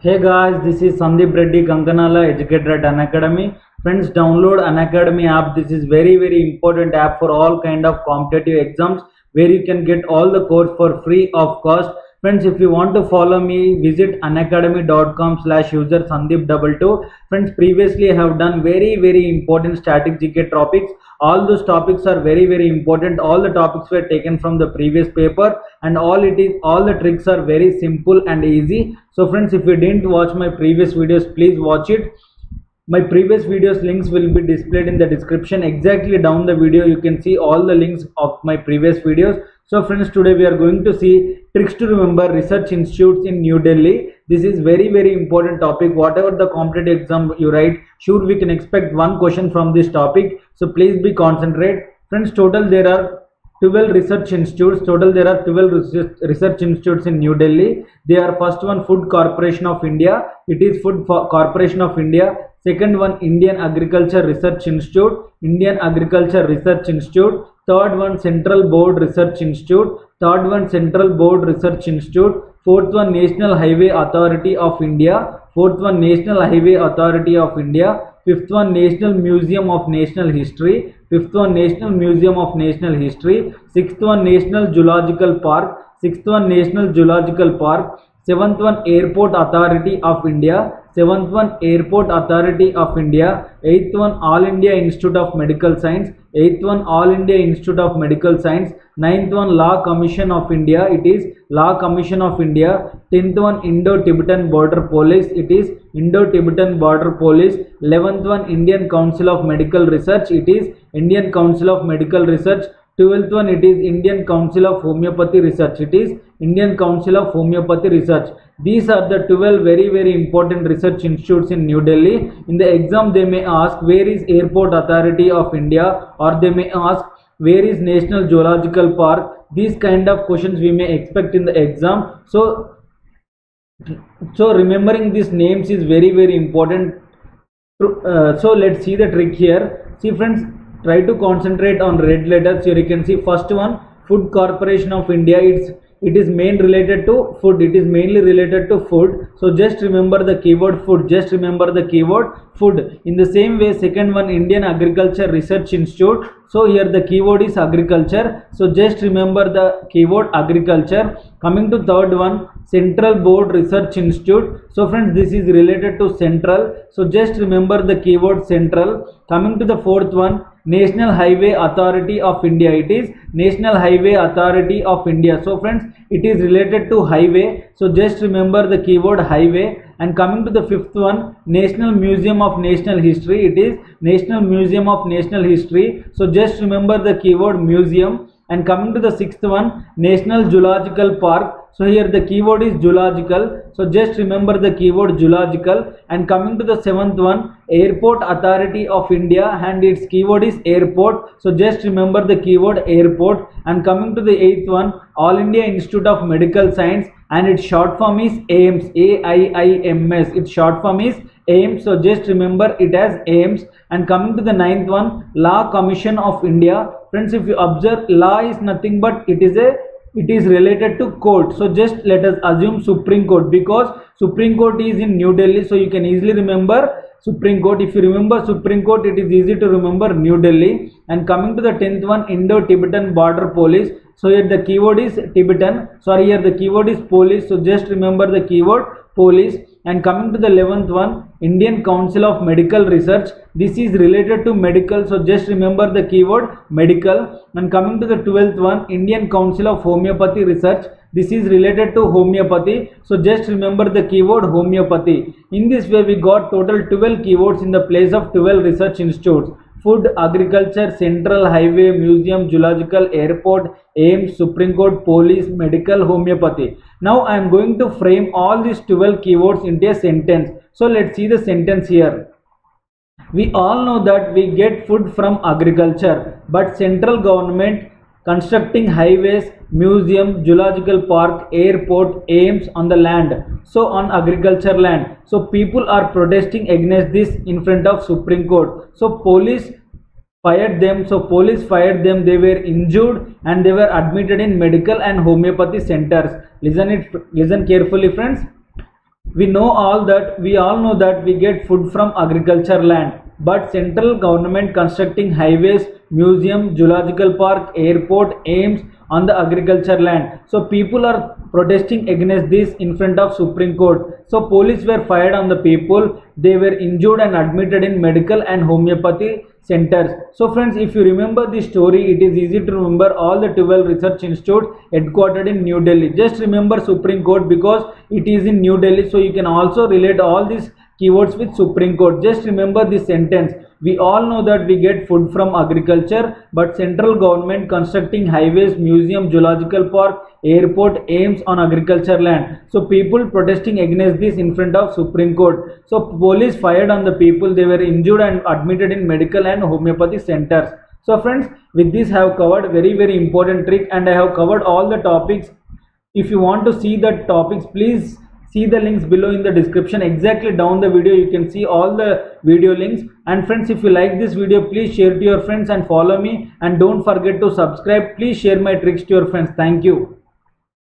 Hey guys, this is Sandeep Reddy Kankanala, educator at Unacademy. Friends, download Unacademy app. This is very very important app for all kind of competitive exams where you can get all the course for free of cost. Friends, if you want to follow me, visit unacademy.com slash user Sandeep22. Friends, previously I have done very very important static GK topics. All those topics are very very important. All the topics were taken from the previous paper and all it is all the tricks are very simple and easy. So friends, if you didn't watch my previous videos, please watch it my previous videos links will be displayed in the description exactly down the video you can see all the links of my previous videos so friends today we are going to see tricks to remember research institutes in new delhi this is very very important topic. Whatever the competitive exam you write sure we can expect one question from this topic. So please be concentrate friends total there are 12 research institutes. Total there are 12 research, institutes in new delhi. They are first one food corporation of india. It is food corporation of india. Second one indian agriculture research institute. Indian agriculture research institute. Third one central board research institute. Third one central board research institute fourth one national highway authority of india fourth one national highway authority of india fifth one national museum of national history fifth one national museum of national history sixth one national zoological park sixth one national zoological park seventh one airport authority of india seventh one airport authority of india eighth one all india institute of medical science eighth one all india institute of medical science ninth one law commission of india it is law commission of india tenth one indo tibetan border police it is indo tibetan border police 11th one indian council of medical research it is indian council of medical research 12th one it is indian council of homeopathy research it is indian council of homeopathy research these are the 12 very very important research institutes in new delhi. In the exam they may ask where is airport authority of india? Or they may ask where is national zoological park? These kind of questions we may expect in the exam. So so remembering these names is very very important. Uh, so let's see the trick here. See friends try to concentrate on red letters. Here you can see first one food corporation of india. It's it is main related to food. It is mainly related to food. So just remember the keyword food. Just remember the keyword food. In the same way second one indian agriculture research institute. So here the keyword is agriculture. So just remember the keyword agriculture. Coming to third one central board research institute. So friends this is related to central. So just remember the keyword central. Coming to the fourth one national highway authority of india. It is national highway authority of india. So friends it is related to highway. So just remember the keyword highway. And coming to the fifth one national museum of national history. It is national museum of national history. So just remember the keyword museum. And coming to the sixth one national zoological park so here the keyword is zoological. So just remember the keyword zoological. And coming to the seventh one airport authority of india and its keyword is airport. So just remember the keyword airport. And coming to the eighth one all india institute of medical science and its short form is aims a i i m s. Its short form is aims so just remember it as aims and coming to the ninth one law commission of india. Friends if you observe law is nothing but it is a it is related to court. So just let us assume supreme court because supreme court is in new delhi. So you can easily remember supreme court. If you remember supreme court it is easy to remember new delhi. And coming to the 10th one indo tibetan border police. So here the keyword is tibetan. Sorry here the keyword is police. So just remember the keyword police. And coming to the 11th one indian council of medical research this is related to medical so just remember the keyword medical. And coming to the 12th one indian council of homeopathy research. This is related to homeopathy so just remember the keyword homeopathy. In this way we got total 12 keywords in the place of 12 research institutes. Food agriculture central highway museum zoological airport aims supreme court police medical homeopathy. Now i am going to frame all these 12 keywords into a sentence. So let's see the sentence here we all know that we get food from agriculture but central government constructing highways museum zoological park airport aims on the land so on agriculture land. So people are protesting against this in front of supreme court. So police fired them so police fired them. They were injured and they were admitted in medical and homeopathy centers. Listen it listen carefully friends we know all that we all know that we get food from agriculture land but central government constructing highways museum zoological park airport aims on the agriculture land. So people are protesting against this in front of supreme court. So police were fired on the people. They were injured and admitted in medical and homeopathy centers. So friends if you remember this story it is easy to remember all the 12 research institute headquartered in new delhi. Just remember supreme court because it is in new delhi so you can also relate all these keywords with Supreme Court. Just remember this sentence. We all know that we get food from agriculture, but central government constructing highways, museum, zoological park, airport aims on agriculture land. So people protesting against this in front of Supreme Court. So police fired on the people. They were injured and admitted in medical and homeopathy centers. So friends, with this I have covered very very important trick and I have covered all the topics. If you want to see the topics, please see the links below in the description. Exactly down the video you can see all the video links. And friends if you like this video please share to your friends and follow me. And don't forget to subscribe. Please share my tricks to your friends. Thank you